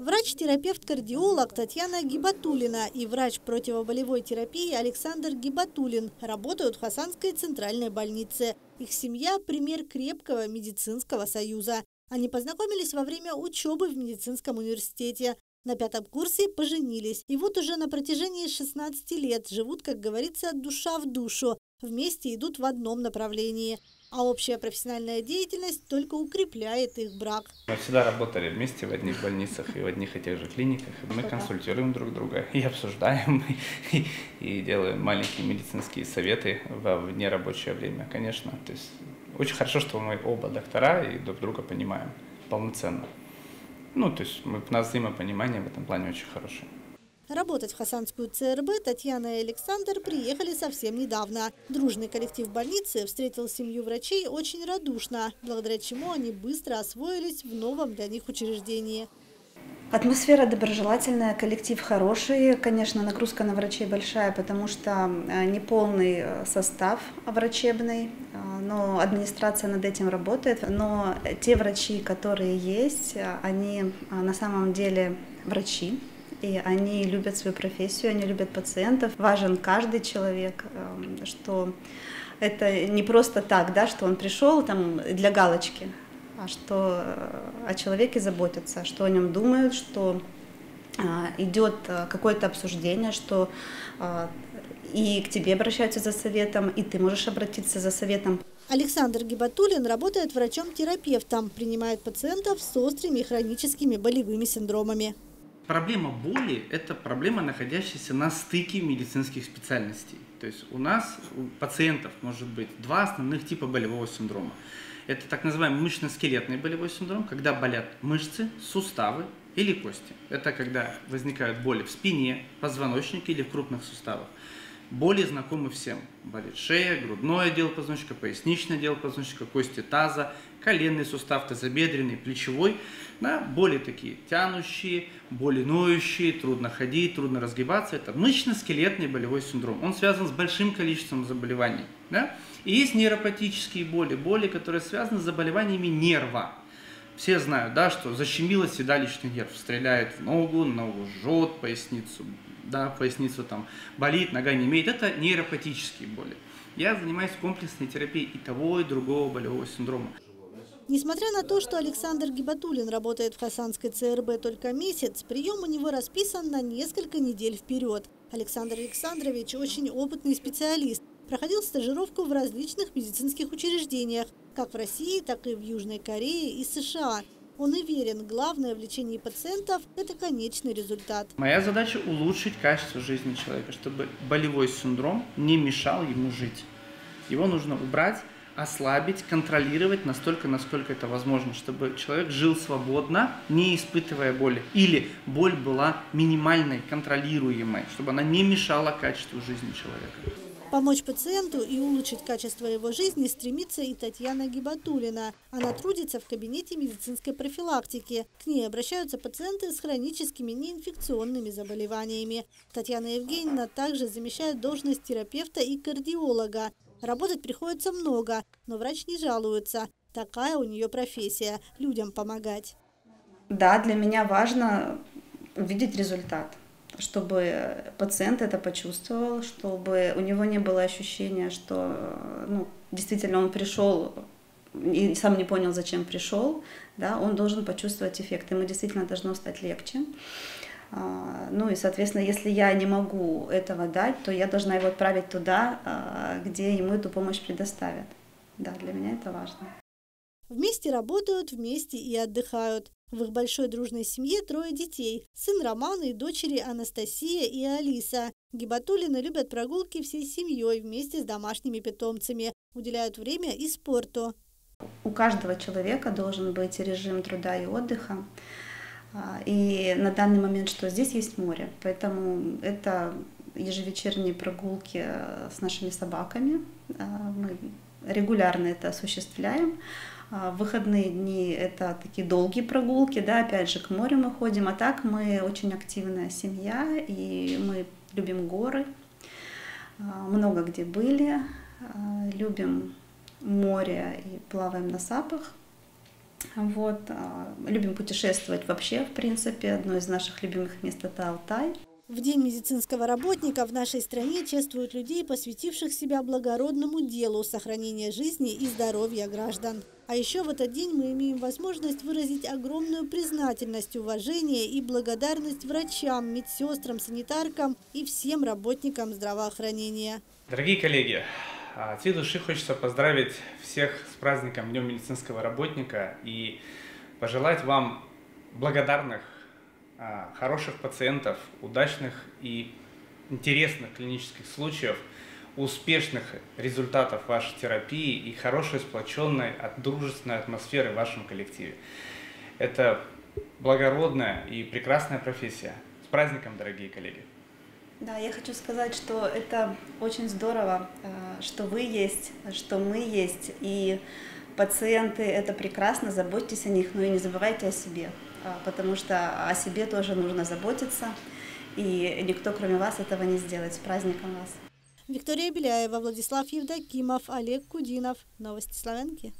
Врач-терапевт-кардиолог Татьяна Гибатулина и врач противоболевой терапии Александр Гибатулин работают в Хасанской центральной больнице. Их семья – пример крепкого медицинского союза. Они познакомились во время учебы в медицинском университете. На пятом курсе поженились. И вот уже на протяжении 16 лет живут, как говорится, душа в душу. Вместе идут в одном направлении. А общая профессиональная деятельность только укрепляет их брак. Мы всегда работали вместе в одних больницах и в одних и тех же клиниках. Мы консультируем друг друга и обсуждаем, и, и делаем маленькие медицинские советы в нерабочее время, конечно. То есть очень хорошо, что мы оба доктора и друг друга понимаем полноценно. Ну, то есть мы, у нас взаимопонимание в этом плане очень хорошее. Работать в Хасанскую ЦРБ Татьяна и Александр приехали совсем недавно. Дружный коллектив больницы встретил семью врачей очень радушно, благодаря чему они быстро освоились в новом для них учреждении. Атмосфера доброжелательная, коллектив хороший. Конечно, нагрузка на врачей большая, потому что э, неполный э, состав врачебный, э, но администрация над этим работает. Но те врачи, которые есть, они на самом деле врачи, и они любят свою профессию, они любят пациентов. Важен каждый человек, эм, что это не просто так, да, что он пришел там для галочки, а что э, о человеке заботятся, что о нем думают, что э, идет э, какое-то обсуждение, что и к тебе обращаются за советом, и ты можешь обратиться за советом. Александр Гибатулин работает врачом-терапевтом, принимает пациентов с острыми хроническими болевыми синдромами. Проблема боли – это проблема, находящаяся на стыке медицинских специальностей. То есть у нас, у пациентов, может быть два основных типа болевого синдрома. Это так называемый мышечно-скелетный болевой синдром, когда болят мышцы, суставы или кости. Это когда возникают боли в спине, позвоночнике или в крупных суставах. Боли знакомы всем. Болит шея, грудной отдел позвоночника, поясничный отдел позвоночника, кости таза, коленный сустав, тазобедренный, плечевой. Да, боли такие тянущие, боли ноющие, трудно ходить, трудно разгибаться. Это мышечно-скелетный болевой синдром. Он связан с большим количеством заболеваний. Да? И есть нейропатические боли, боли, которые связаны с заболеваниями нерва. Все знают, да, что защемило седалищный нерв, стреляет в ногу, ногу жжет, поясницу да, поясницу там болит, нога не имеет, это нейропатические боли. Я занимаюсь комплексной терапией и того, и другого болевого синдрома. Несмотря на то, что Александр Гибатулин работает в Хасанской ЦРБ только месяц, прием у него расписан на несколько недель вперед. Александр Александрович очень опытный специалист, проходил стажировку в различных медицинских учреждениях, как в России, так и в Южной Корее и США. Он уверен, главное в лечении пациентов – это конечный результат. Моя задача – улучшить качество жизни человека, чтобы болевой синдром не мешал ему жить. Его нужно убрать, ослабить, контролировать настолько, насколько это возможно, чтобы человек жил свободно, не испытывая боли. Или боль была минимальной, контролируемой, чтобы она не мешала качеству жизни человека. Помочь пациенту и улучшить качество его жизни стремится и Татьяна Гибатулина. Она трудится в кабинете медицинской профилактики. К ней обращаются пациенты с хроническими неинфекционными заболеваниями. Татьяна Евгеньевна также замещает должность терапевта и кардиолога. Работать приходится много, но врач не жалуется. Такая у нее профессия – людям помогать. Да, для меня важно увидеть результат чтобы пациент это почувствовал, чтобы у него не было ощущения, что ну, действительно он пришел и сам не понял, зачем пришел, да, он должен почувствовать эффект. Ему действительно должно стать легче. А, ну и, соответственно, если я не могу этого дать, то я должна его отправить туда, а, где ему эту помощь предоставят. Да, для меня это важно. Вместе работают, вместе и отдыхают. В их большой дружной семье трое детей. Сын Романа и дочери Анастасия и Алиса. Гибатулины любят прогулки всей семьей вместе с домашними питомцами. Уделяют время и спорту. У каждого человека должен быть режим труда и отдыха. А, и на данный момент, что здесь есть море, поэтому это ежевечерние прогулки с нашими собаками. А, мы регулярно это осуществляем. А, выходные дни это такие долгие прогулки, да, опять же, к морю мы ходим, а так мы очень активная семья, и мы любим горы, а, много где были, а, любим море и плаваем на сапах. Вот. Любим путешествовать вообще, в принципе. Одно из наших любимых мест – это Алтай. В День медицинского работника в нашей стране чествуют людей, посвятивших себя благородному делу сохранения жизни и здоровья граждан. А еще в этот день мы имеем возможность выразить огромную признательность, уважение и благодарность врачам, медсестрам, санитаркам и всем работникам здравоохранения. Дорогие коллеги, от всей души хочется поздравить всех с праздником Днем медицинского работника и пожелать вам благодарных, а, хороших пациентов, удачных и интересных клинических случаев, успешных результатов вашей терапии и хорошей сплоченной, дружественной атмосферы в вашем коллективе. Это благородная и прекрасная профессия. С праздником, дорогие коллеги! Да, я хочу сказать, что это очень здорово, э, что вы есть, что мы есть, и пациенты это прекрасно, заботьтесь о них, но и не забывайте о себе, а, потому что о себе тоже нужно заботиться, и никто кроме вас этого не сделает. С праздником вас! Виктория Беляева, Владислав Евдокимов, Олег Кудинов. Новости Славянки.